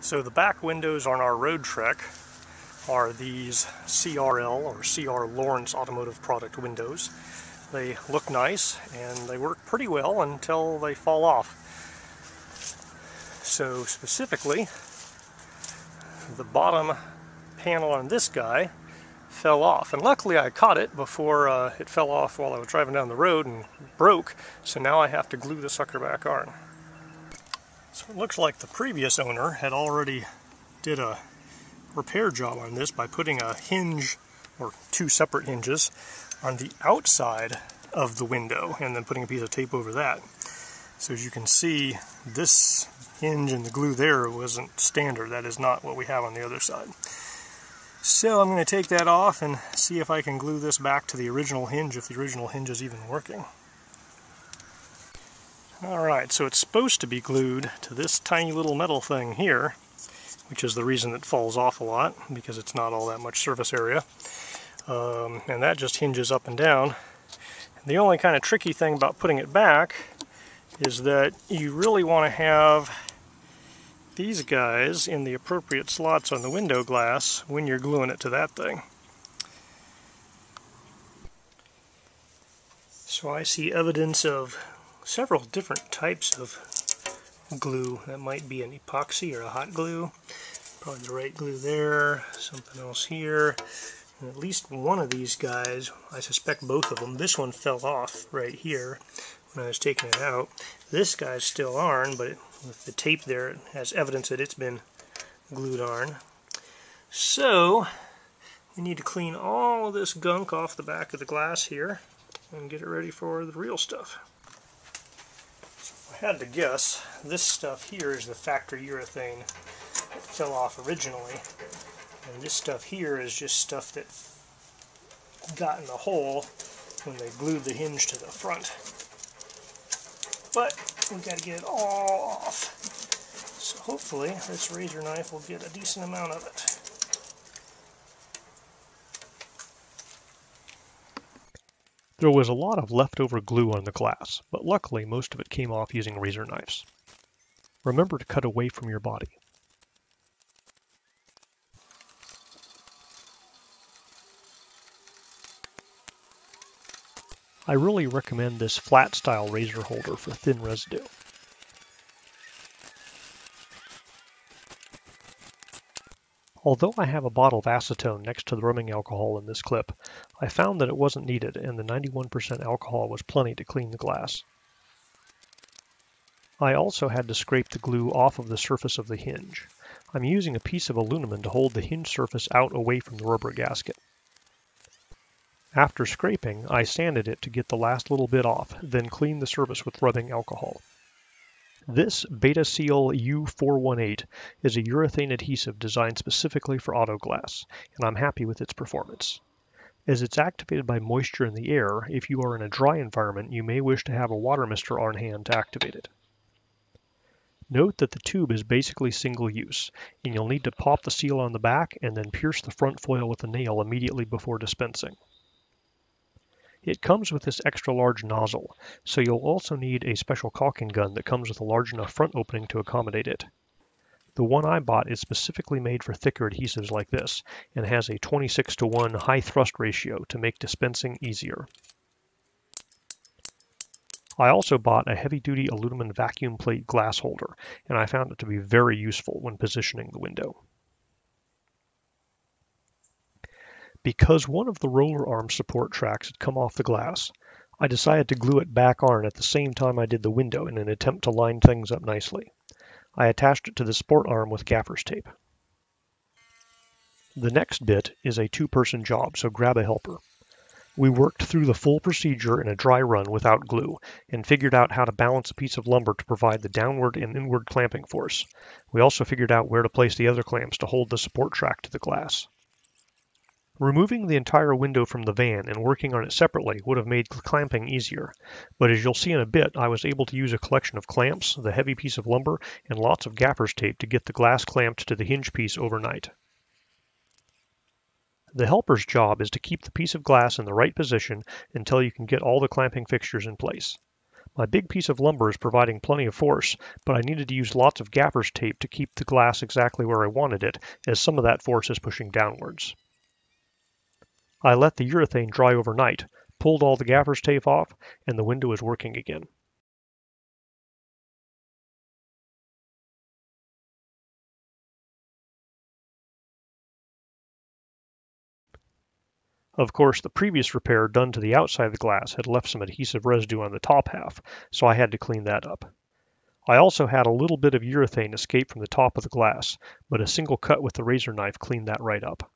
So the back windows on our RoadTrek are these CRL or CR Lawrence Automotive Product windows. They look nice and they work pretty well until they fall off. So specifically, the bottom panel on this guy fell off. And luckily I caught it before uh, it fell off while I was driving down the road and broke. So now I have to glue the sucker back on. So it looks like the previous owner had already did a repair job on this by putting a hinge or two separate hinges on the outside of the window and then putting a piece of tape over that. So as you can see, this hinge and the glue there wasn't standard. That is not what we have on the other side. So I'm going to take that off and see if I can glue this back to the original hinge, if the original hinge is even working. Alright, so it's supposed to be glued to this tiny little metal thing here, which is the reason it falls off a lot, because it's not all that much surface area. Um, and that just hinges up and down. And the only kind of tricky thing about putting it back is that you really want to have these guys in the appropriate slots on the window glass when you're gluing it to that thing. So I see evidence of several different types of glue. That might be an epoxy or a hot glue. Probably the right glue there, something else here. And at least one of these guys, I suspect both of them, this one fell off right here when I was taking it out. This guy's still on, but with the tape there, it has evidence that it's been glued on. So, we need to clean all of this gunk off the back of the glass here and get it ready for the real stuff. Had to guess, this stuff here is the factory urethane that fell off originally. And this stuff here is just stuff that got in the hole when they glued the hinge to the front. But we've got to get it all off. So hopefully this razor knife will get a decent amount of it. There was a lot of leftover glue on the glass, but luckily most of it came off using razor knives. Remember to cut away from your body. I really recommend this flat style razor holder for thin residue. Although I have a bottle of acetone next to the rubbing alcohol in this clip, I found that it wasn't needed and the 91% alcohol was plenty to clean the glass. I also had to scrape the glue off of the surface of the hinge. I'm using a piece of aluminum to hold the hinge surface out away from the rubber gasket. After scraping, I sanded it to get the last little bit off, then cleaned the surface with rubbing alcohol. This Betaseal U418 is a urethane adhesive designed specifically for auto glass, and I'm happy with its performance. As it's activated by moisture in the air, if you are in a dry environment, you may wish to have a water mister on hand to activate it. Note that the tube is basically single use, and you'll need to pop the seal on the back and then pierce the front foil with a nail immediately before dispensing. It comes with this extra large nozzle, so you'll also need a special caulking gun that comes with a large enough front opening to accommodate it. The one I bought is specifically made for thicker adhesives like this, and has a 26 to 1 high thrust ratio to make dispensing easier. I also bought a heavy-duty aluminum vacuum plate glass holder, and I found it to be very useful when positioning the window. Because one of the roller arm support tracks had come off the glass, I decided to glue it back on at the same time I did the window in an attempt to line things up nicely. I attached it to the support arm with gaffer's tape. The next bit is a two-person job, so grab a helper. We worked through the full procedure in a dry run without glue, and figured out how to balance a piece of lumber to provide the downward and inward clamping force. We also figured out where to place the other clamps to hold the support track to the glass. Removing the entire window from the van and working on it separately would have made clamping easier, but as you'll see in a bit, I was able to use a collection of clamps, the heavy piece of lumber, and lots of gaffer's tape to get the glass clamped to the hinge piece overnight. The helper's job is to keep the piece of glass in the right position until you can get all the clamping fixtures in place. My big piece of lumber is providing plenty of force, but I needed to use lots of gaffer's tape to keep the glass exactly where I wanted it, as some of that force is pushing downwards. I let the urethane dry overnight, pulled all the gaffer's tape off, and the window is working again. Of course, the previous repair done to the outside of the glass had left some adhesive residue on the top half, so I had to clean that up. I also had a little bit of urethane escape from the top of the glass, but a single cut with the razor knife cleaned that right up.